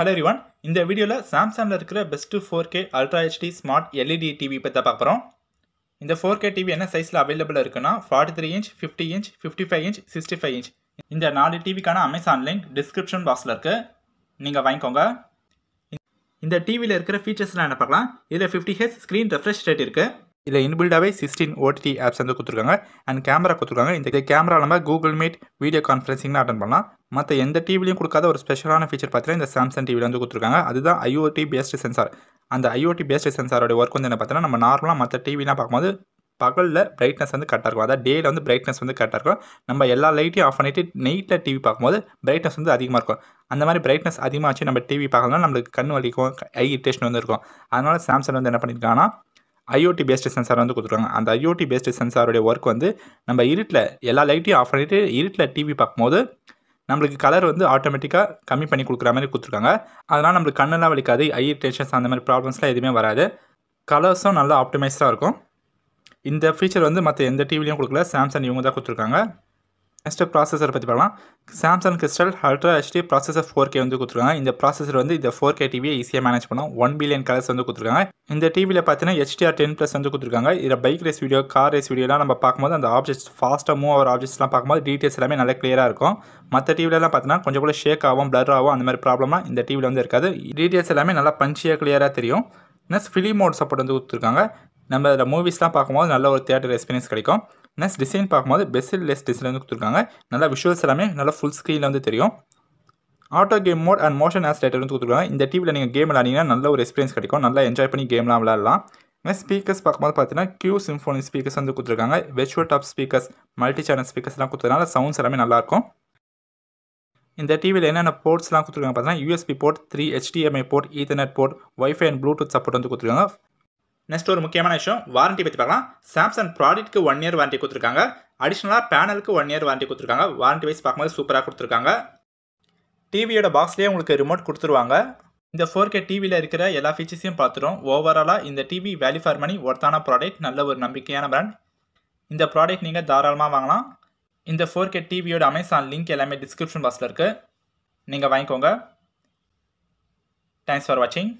Hello everyone இந்த வீடியோவில் சாம்சங்கில் இருக்கிற best four K ultra HD smart LED TV பற்றி பார்க்க போகிறோம் இந்த ஃபோர் கே டிவி என்ன சைஸில் அவைலபிள் இருக்குன்னா forty three inch fifty inch fifty five inch sixty five inch இந்த நாலு டிவிக்கான அமேசான் லிங்க் டிஸ்கிரிப்ஷன் பாக்ஸில் இருக்குது நீங்கள் வாங்கிக்கோங்க. இந்த டிவியில் இருக்கிற ஃபீச்சர்ஸ்லாம் என்ன பார்க்கலாம்? இதில் fifty H screen refresh rate இருக்குது இதில் இன்பில்டாகவே சிக்ஸ்டீன் ஓடிடி ஆப்ஸ் வந்து கொடுத்துருக்காங்க. அண்ட் கேமரா கொடுத்துருக்காங்க. இந்த கேமரா நம்ம கூகுள் மீட் வீடியோ கான்ஃபரன்சிங்னு அட்டன் பண்ணலாம். மற்ற எந்த டிவிலையும் கொடுக்காத ஒரு ஸ்பெஷலான ஃபீச்சர் பார்த்தீங்கன்னா இந்த சாம்சங் டிவியில் வந்து கொடுத்துருக்காங்க. அதுதான் ஐஓடி பேஸ்டு சென்சார் அந்த ஐஓடி பேஸ்டு சென்சாரோட ஒர்க் வந்து என்ன பார்த்தீங்கன்னா நம்ம நார்மலாக மற்ற டிவிலாம் பார்க்கும்போது பகலில் பிரைட்னஸ் வந்து கரெக்டாக இருக்கும். அதாவது டேயில் வந்து பிரைட்னஸ் வந்து கரெக்டாக இருக்கும். நம்ம எல்லா லைட்டையும் ஆஃப் பண்ணிவிட்டு நைட்டில் டிவி பார்க்கும்போது பிரைட்னஸ் வந்து அதிகமாக இருக்கும். அந்த மாதிரி பிரைட்னஸ் அதிகமாச்சு நம்ம டிவி பார்க்கணும்னா நம்மளுக்கு கண் வலிக்கும் ஐ இரிட்டேஷன் வந்து இருக்கும். அதனால் சாம்சங் வந்து என்ன பண்ணியிருக்காங்கன்னா ஐஓடி பேஸ்டு சென்சார் வந்து கொடுத்துருக்காங்க. அந்த ஐஓடி பேஸ்டு சென்சாருடைய ஒர்க் வந்து நம்ம இருட்டில் எல்லா லைட்டையும் ஆஃப் பண்ணிவிட்டு இருட்டில் டிவி பார்க்கும்போது நம்மளுக்கு கலர் வந்து ஆட்டோமேட்டிக்காக கம்மி பண்ணி கொடுக்குற மாதிரி கொடுத்துருக்காங்க. அதனால் நம்மளுக்கு கண்ணெல்லாம் வலிக்காது ஐ டென்ஷன்ஸ் அந்த மாதிரி ப்ராப்ளம்ஸ்லாம் எதுவுமே வராது. கலர்ஸும் நல்லா ஆப்டிமைஸ்டாக இருக்கும். இந்த ஃபீச்சர் வந்து மற்ற எந்த டிவிலையும் கொடுக்கல. சாம்சங் இவங்க தான் கொடுத்துருக்காங்க. நெக்ஸ்ட்டு ப்ராசஸர் பற்றி பார்க்கலாம். Samsung Crystal Ultra HD processor four K வந்து கொடுத்துருக்காங்க. இந்த ப்ராசஸர் வந்து இந்த ஃபோர் கே டிவியை ஈஸியாக மேனேஜ் பண்ணும். ஒன் பில்லியன் கலர்ஸ் வந்து கொடுத்துருக்காங்க. இந்த டிவியில் பார்த்தீங்கன்னா ஹெச்டிஆர் டென் ப்ளஸ் வந்து கொடுத்துருக்காங்க. இதில் bike race video car race வீடியோலாம் நம்ம பார்க்கும்போது அந்த ஆப்ஜெக்ட்ஸ் ஃபாஸ்ட்டாக மூவ் ஆகிற ஆப்ஜெக்ட்ஸ்லாம் பார்க்கும்போது டீட்டெயில்ஸ் எல்லாமே நல்லா கிளியராக இருக்கும். மற்ற டிவிலலாம் பார்த்தீங்கன்னா கொஞ்சம் கூட ஷேக் ஆகும் பிளர் ஆகும் அந்த மாதிரி ப்ராப்ளம்லாம் இந்த டிவியில் வந்து இருக்காது. டீட்டெயில்ஸ் எல்லாமே நல்லா பஞ்சியாக கிளியராக தெரியும். நெக்ஸ்ட் ஃபிலிம் மோட் சப்போர்ட் வந்து கொடுத்துருக்காங்க. நம்ம அதில் மூவிஸ்லாம் பார்க்கும்போது நல்ல ஒரு தேட்டர் எக்ஸ்பீரியன்ஸ் கிடைக்கும். நெக்ஸ்ட் டிசைன் பார்க்கும்போது பெஸ்ட் லெஸ் டிசைன் வந்து கொடுத்துருக்காங்க. நல்லா விஷுவல்ஸ் எல்லாமே நல்லா ஃபுல் ஸ்க்ரீனில் வந்து தெரியும். Auto game mode and motion ஆஸ்டேட்டர் வந்து கொடுத்துருக்காங்க. இந்த டிவியில் நீங்கள் கேம் விளாடிங்கன்னா நல்ல ஒரு எக்ஸ்பீரியன்ஸ் கிடைக்கும். நல்லா என்ஜாய் பண்ணி கேம்லாம் விளாடலாம் நெக்ஸ்ட் ஸ்பீக்கர்ஸ் பார்க்கும்போது பார்த்தீங்கன்னா கியூ சிம்ஃபோனி ஸ்பீக்கர்ஸ் வந்து கொடுத்துருக்காங்க. Virtual top speakers multi channel ஸ்பீக்கர்ஸ்லாம் கொடுத்ததுனால சவுண்ட்ஸ் எல்லாமே நல்லாயிருக்கும் இந்த டிவியில் என்னென்ன போர்ட்ஸ்லாம் கொடுத்துருக்காங்க பார்த்தீங்கன்னா USB port three HDMI port ethernet port WiFi and Bluetooth support வந்து கொடுத்துருக்காங்க. நெக்ஸ்ட் ஒரு முக்கியமான விஷயம் வாரண்டி பற்றி பார்க்கலாம். சாம்சங் ப்ராடக்ட்டுக்கு ஒன் இயர் வாரண்டி கொடுத்துருக்காங்க. அடிஷ்னலாக பேனலுக்கு ஒன் இயர் வாரண்டி கொடுத்துருக்காங்க. வாரண்டி வைஸ் பார்க்கும்போது சூப்பராக கொடுத்துருக்காங்க. டிவியோட பாக்ஸ்லேயே உங்களுக்கு ரிமோட் கொடுத்துருவாங்க. இந்த ஃபோர் கே டிவியில் இருக்கிற எல்லா ஃபீச்சர்ஸையும் பார்த்துரும். ஓவராலாக இந்த டிவி வேல்யூ ஃபார் மணி ஒர்த்தான ப்ராடக்ட் நல்ல ஒரு நம்பிக்கையான பிராண்ட் இந்த ப்ராடக்ட் நீங்கள் தாராளமாக வாங்கலாம். இந்த ஃபோர் கே டிவியோட அமேசான் லிங்க் எல்லாமே டிஸ்கிரிப்ஷன் பாக்ஸில் இருக்குது நீங்கள் வாங்கிக்கோங்க. தேங்க்ஸ் ஃபார் வாட்சிங்